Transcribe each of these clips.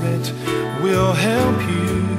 spirit will help you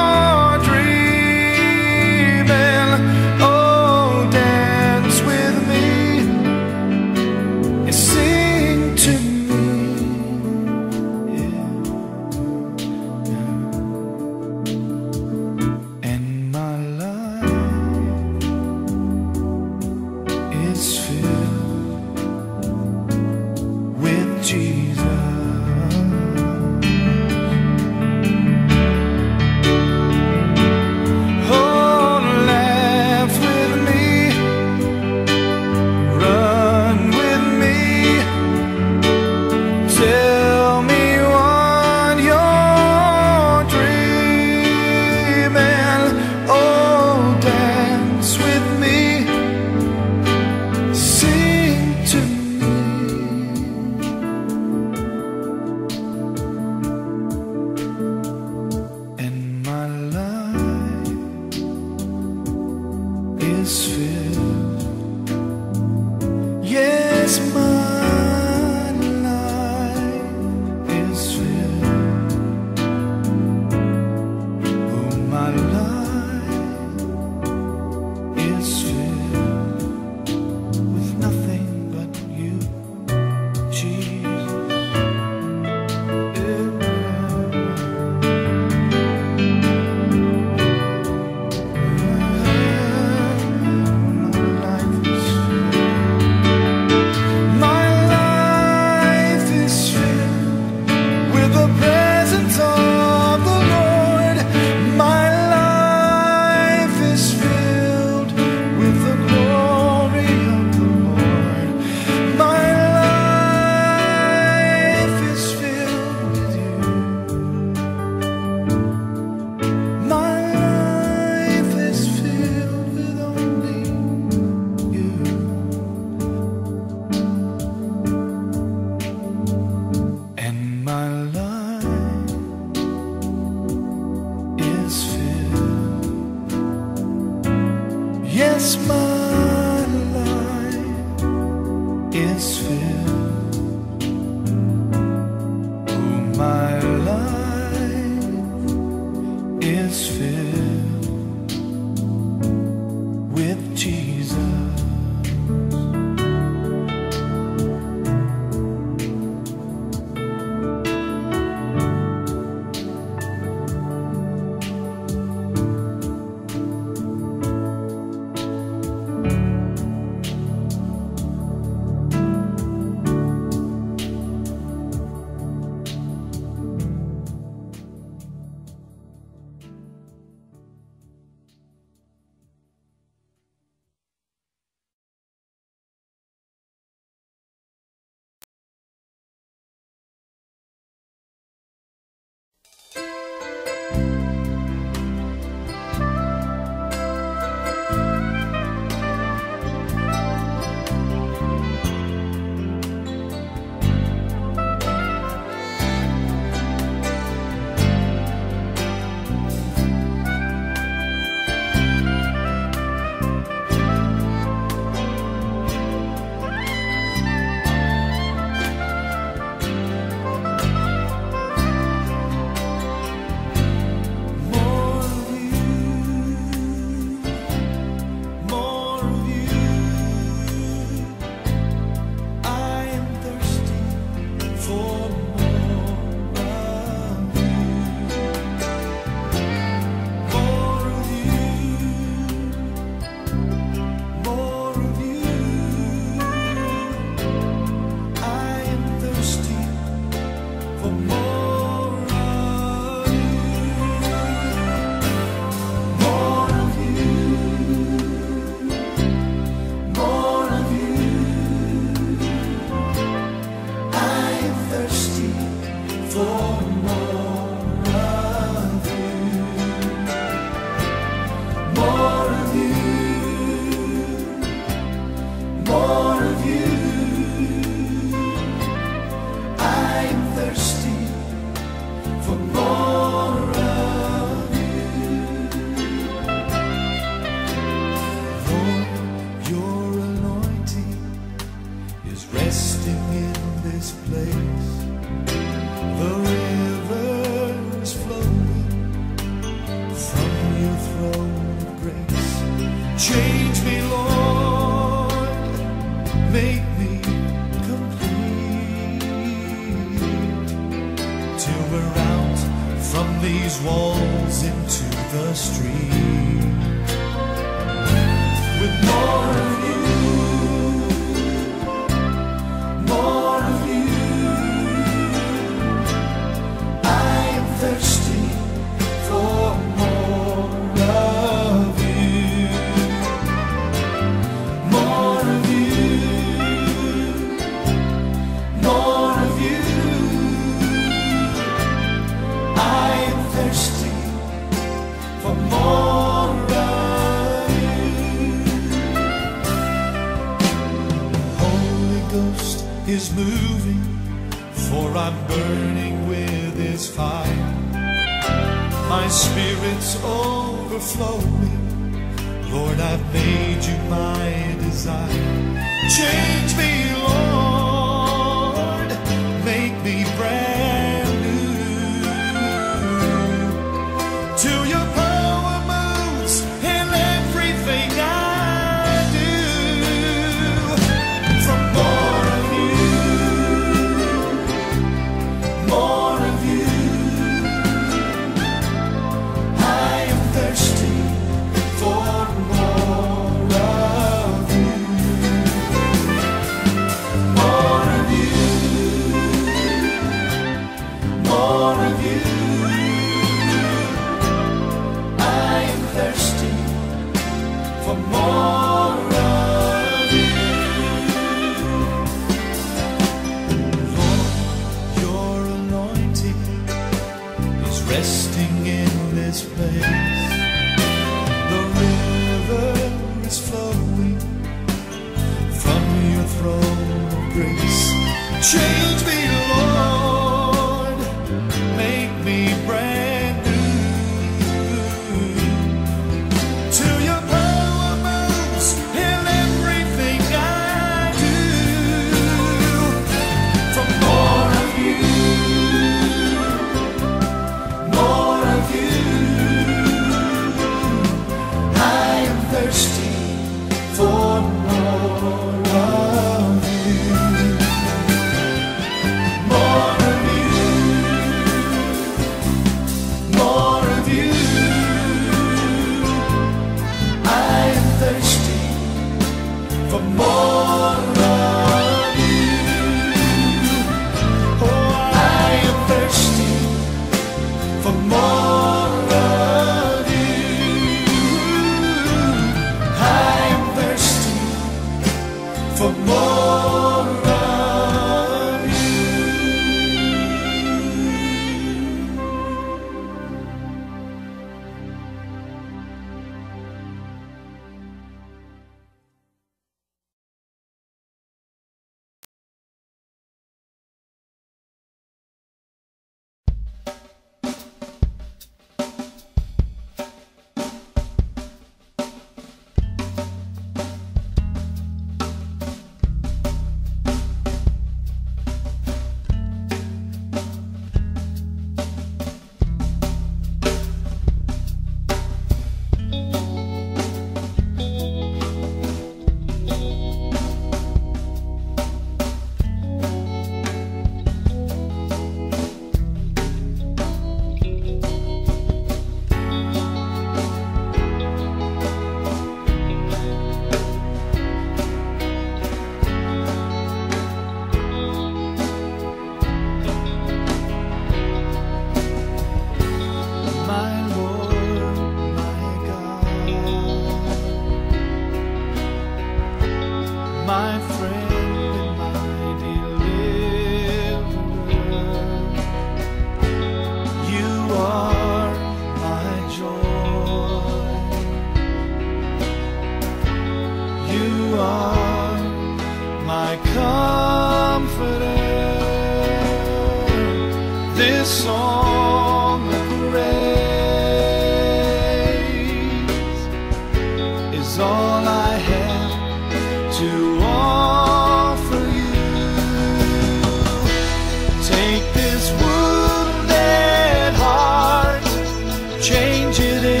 change it into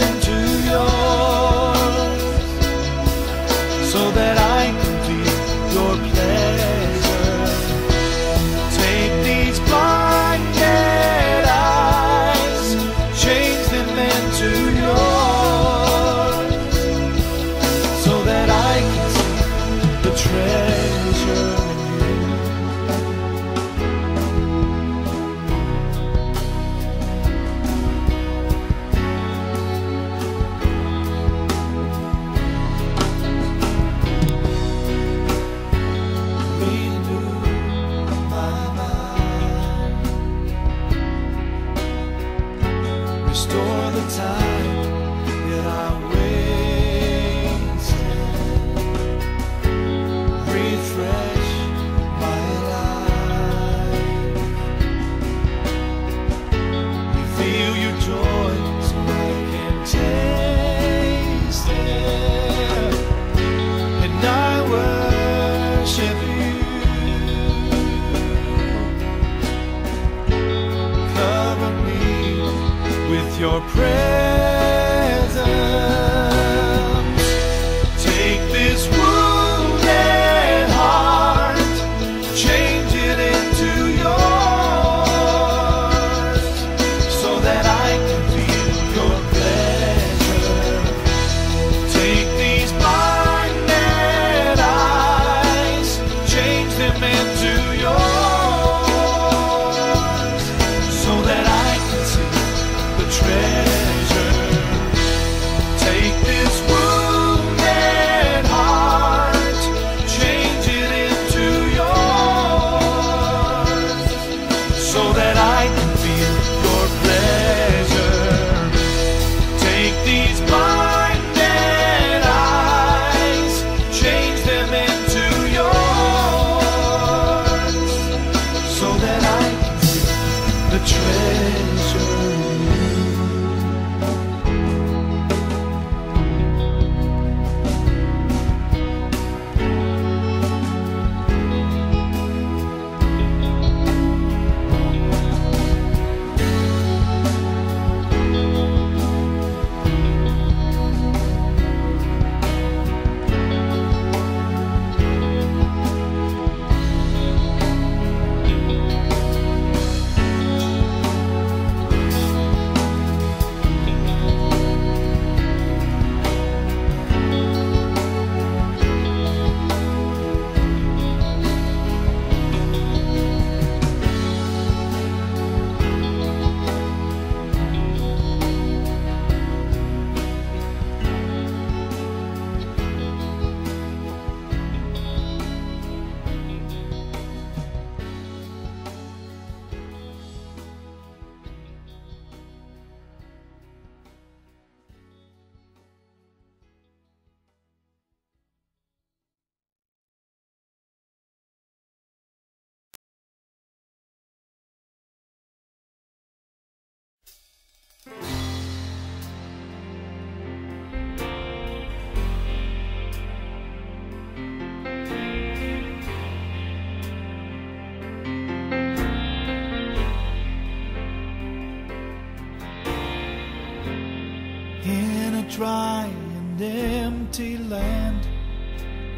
dry and empty land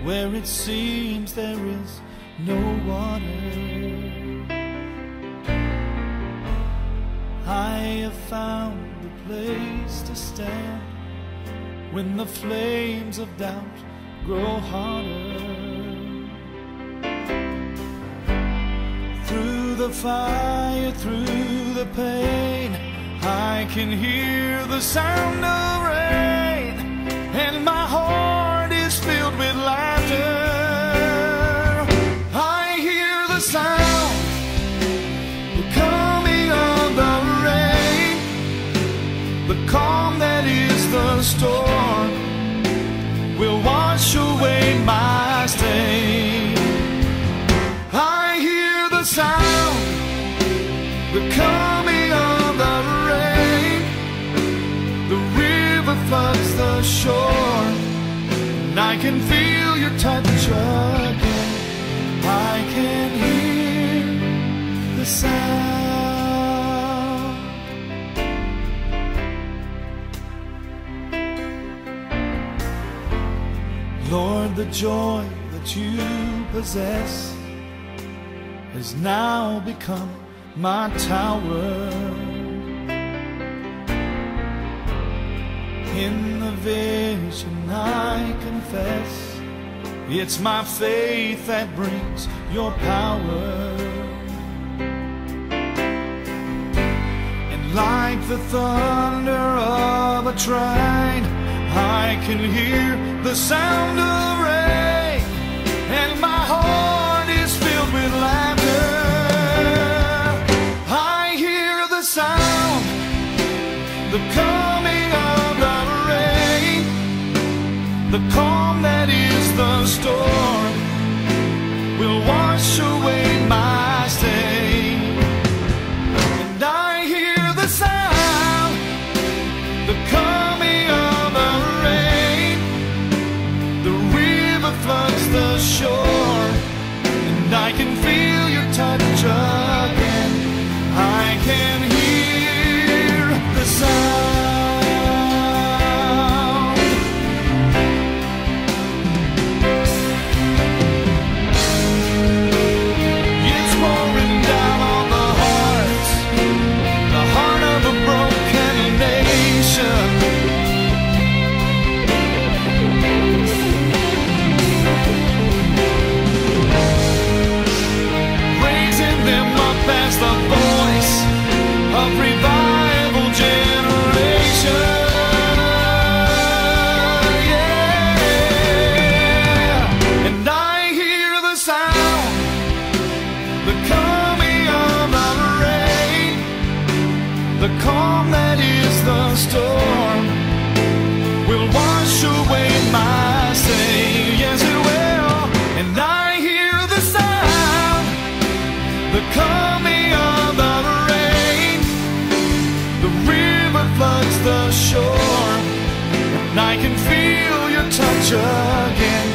where it seems there is no water. I have found a place to stand when the flames of doubt grow hotter. Through the fire, through the pain, I can hear the sound of rain, and my heart is filled with laughter. I hear the sound, the coming of the rain, the calm that is the storm will wash away my stain. I hear the sound, the coming river the shore, and I can feel your touch again. I can hear the sound. Lord, the joy that you possess has now become my tower. In the vision, I confess it's my faith that brings your power. And like the thunder of a train, I can hear the sound of rain, the calm that is the storm will wash away my stain. And I hear the sound, the coming of the rain. The river floods the shore, again.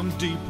From deeper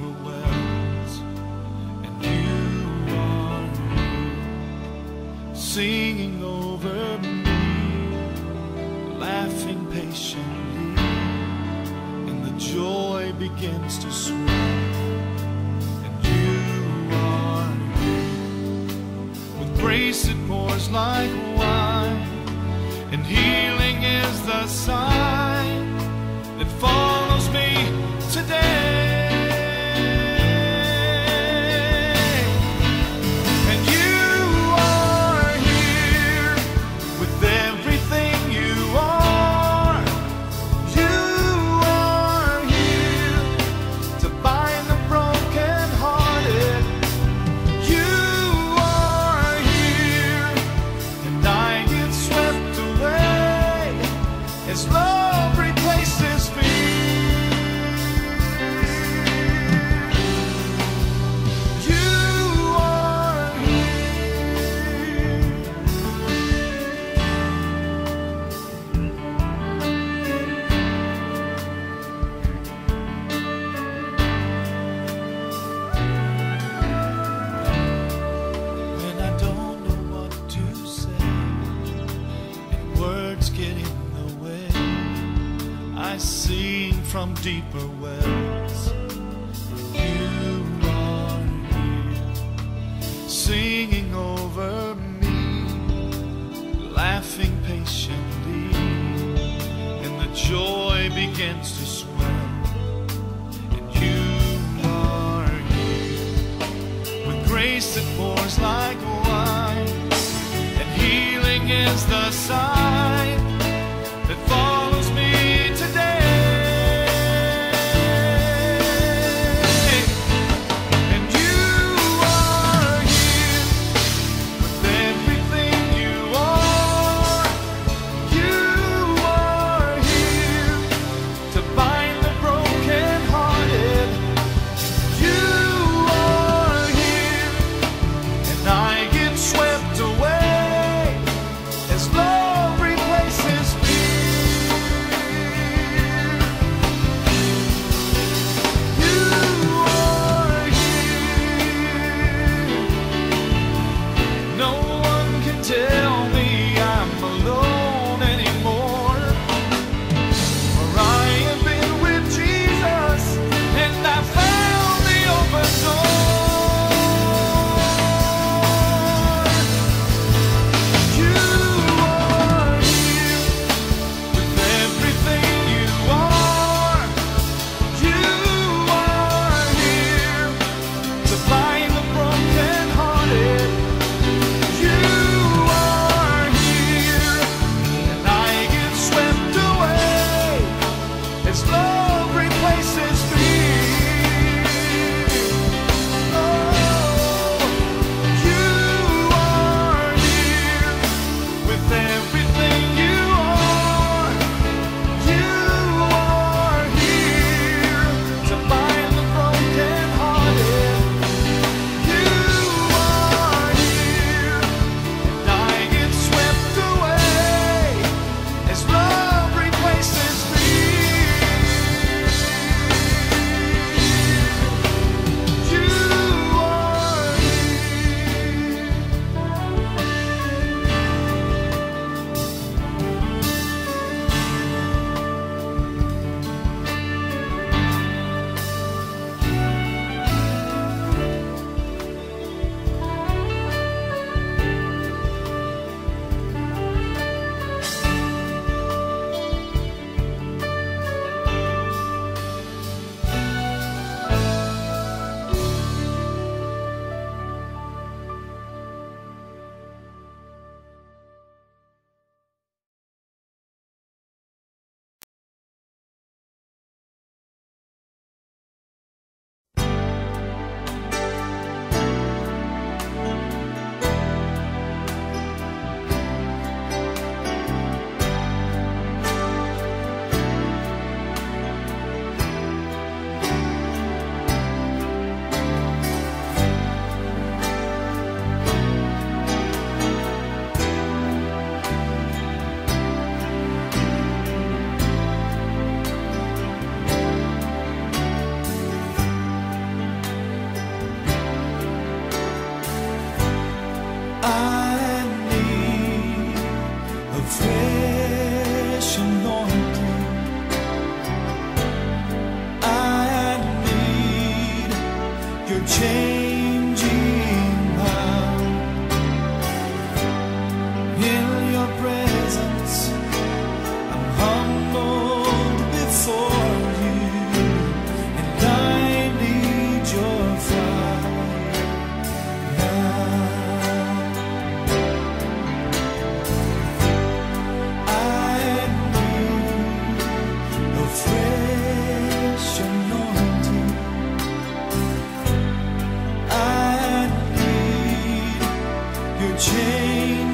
change.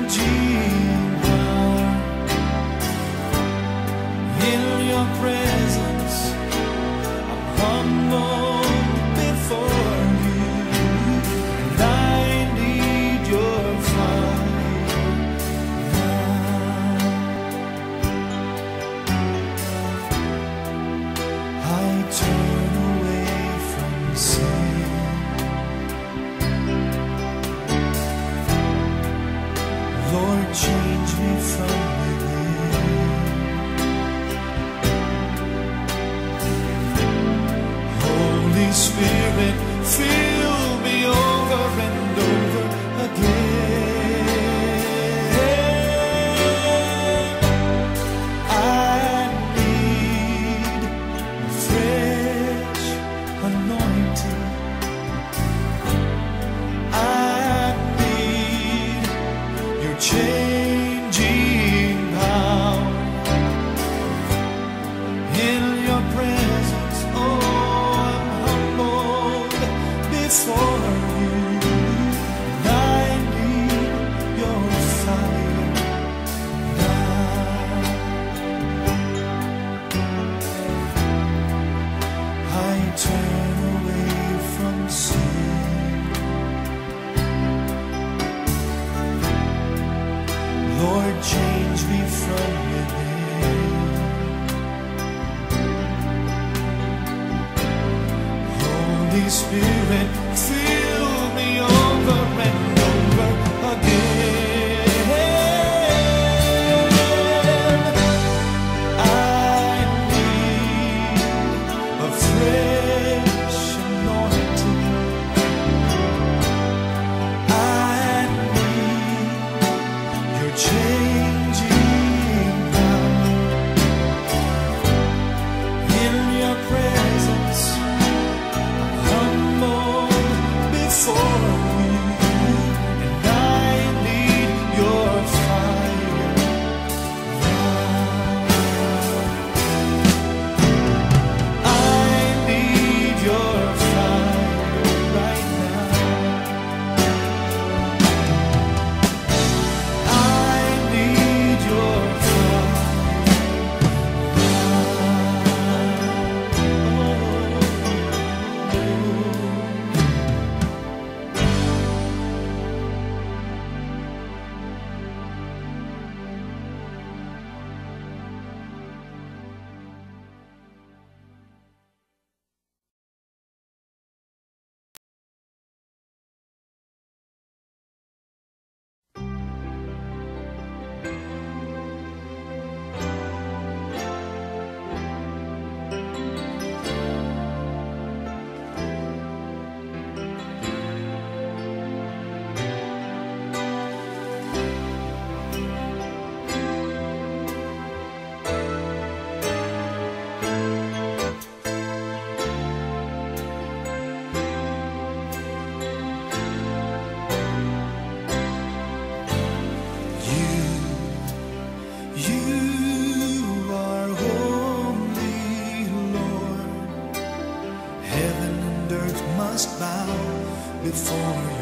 Before your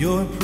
Your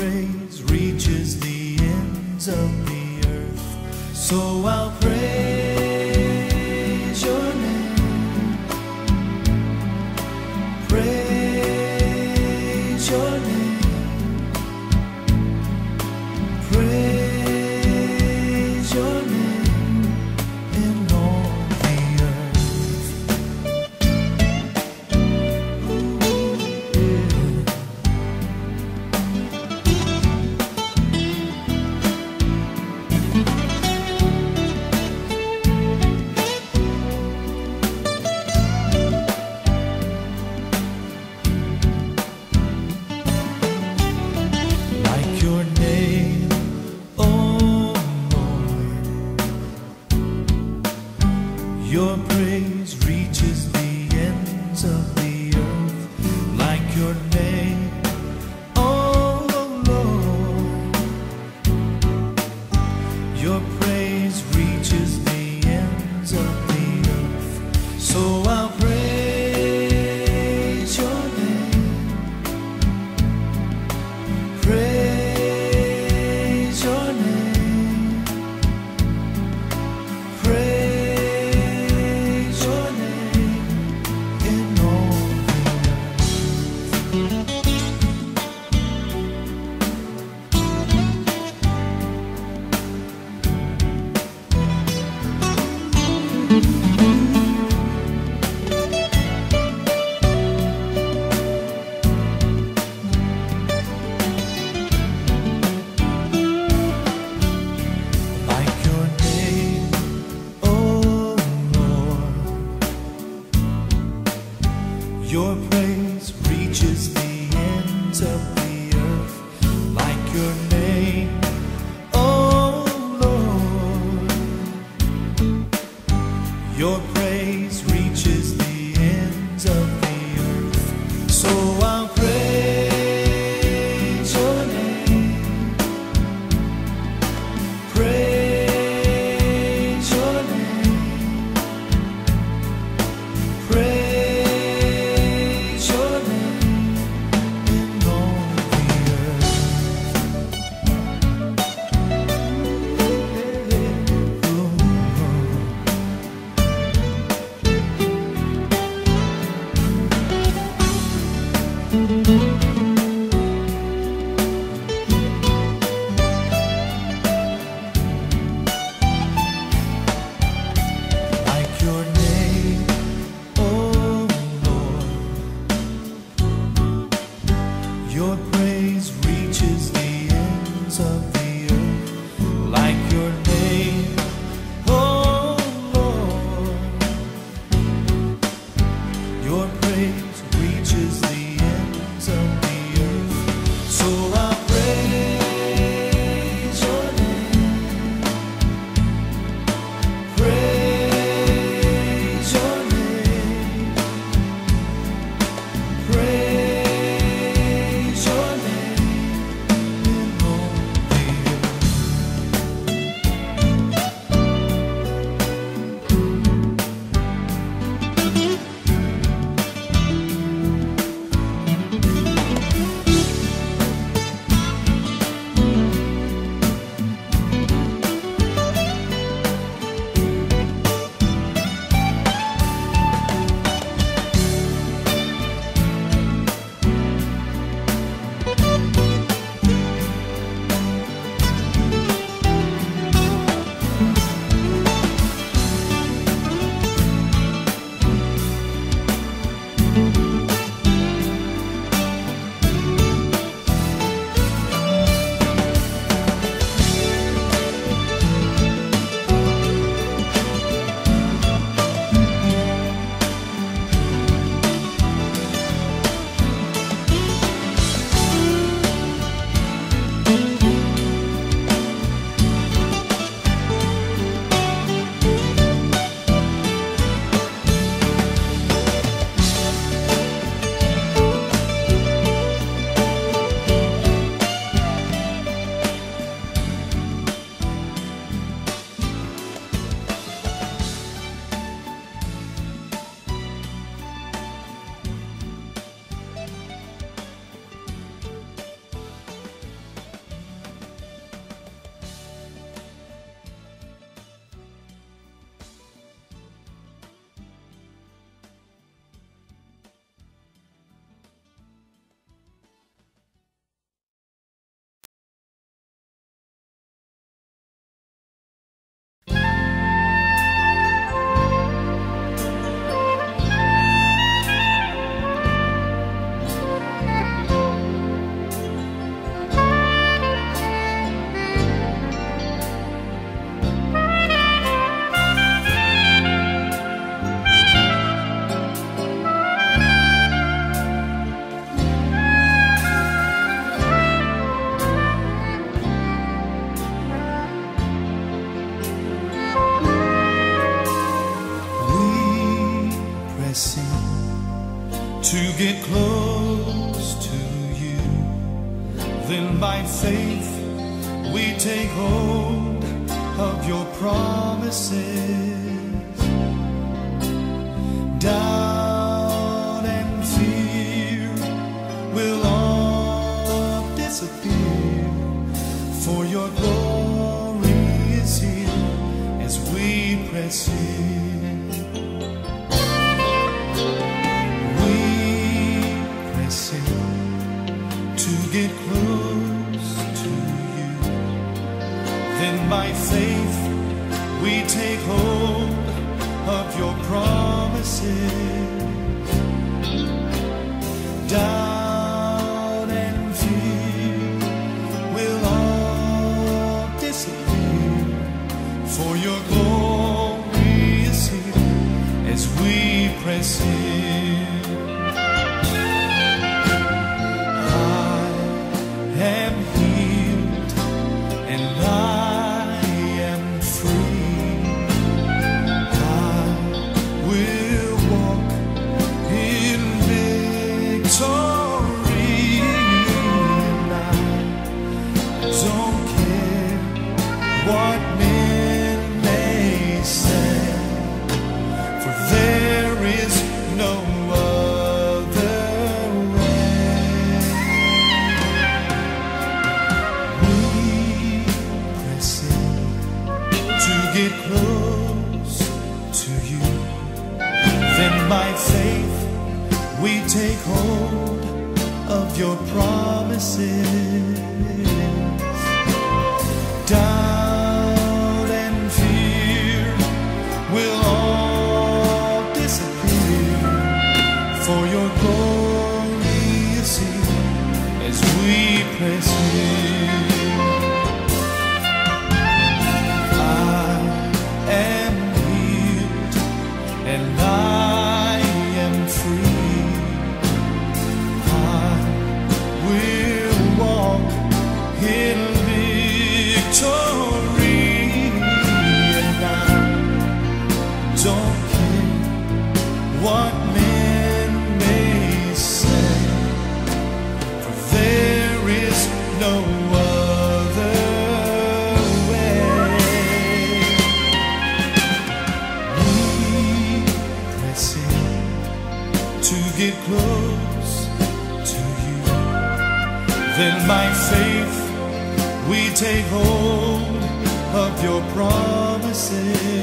your promises.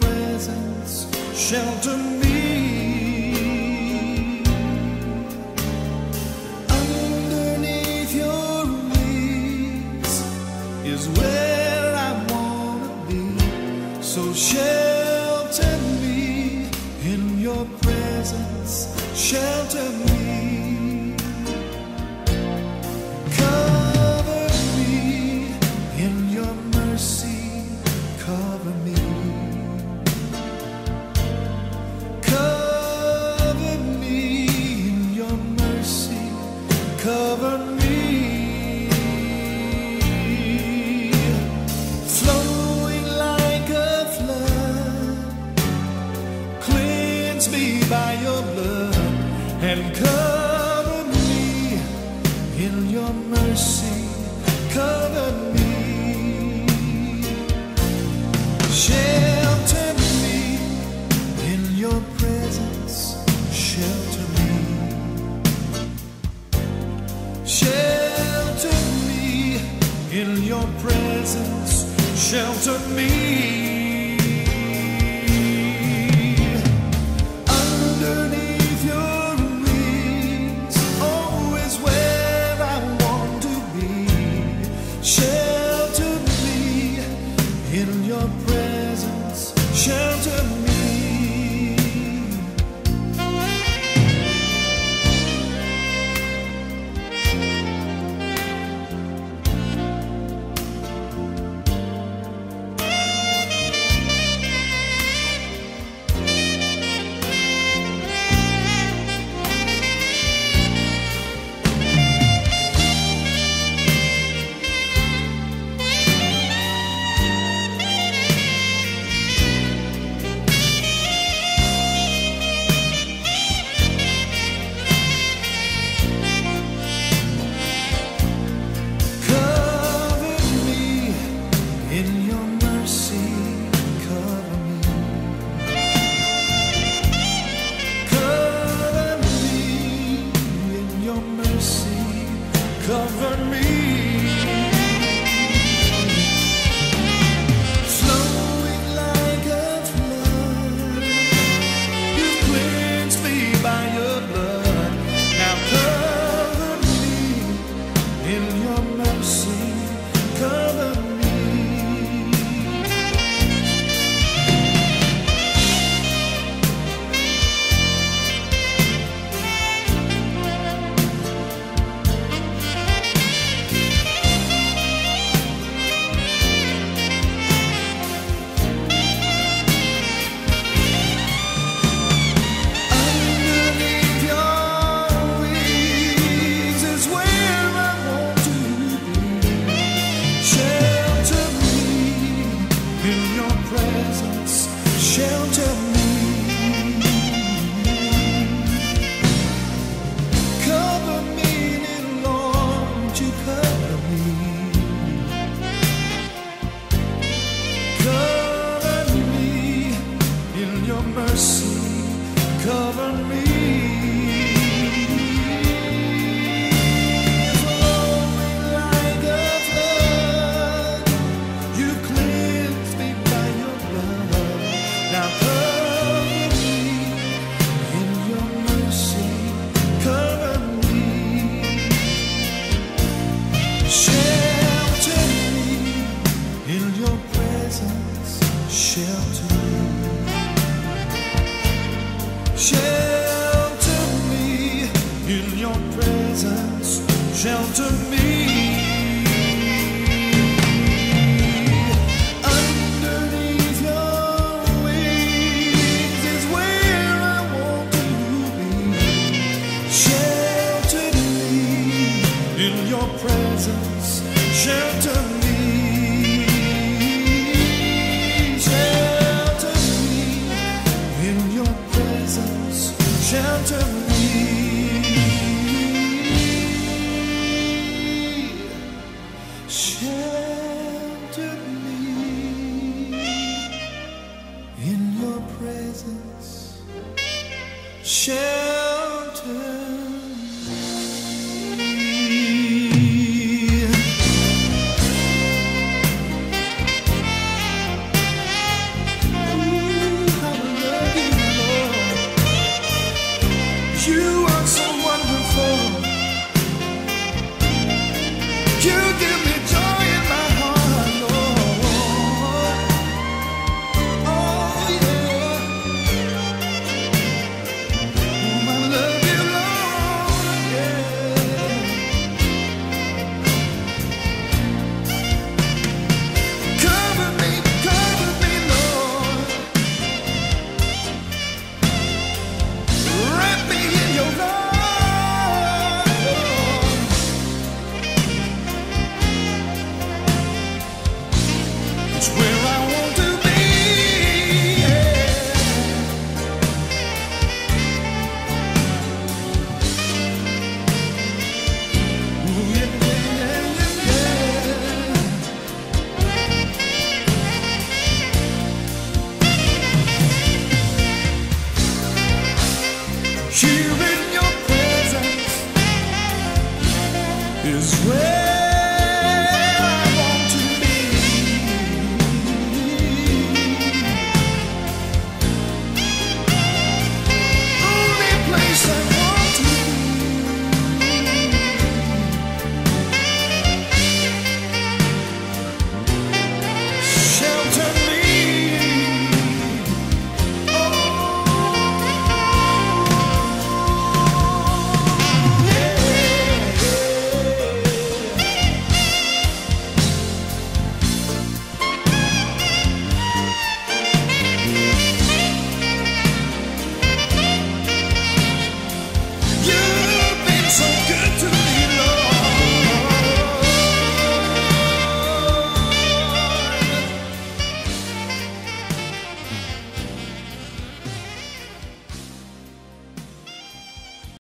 presence shelter me. Underneath your wings is where I wanna be. So shelter me in your presence shelter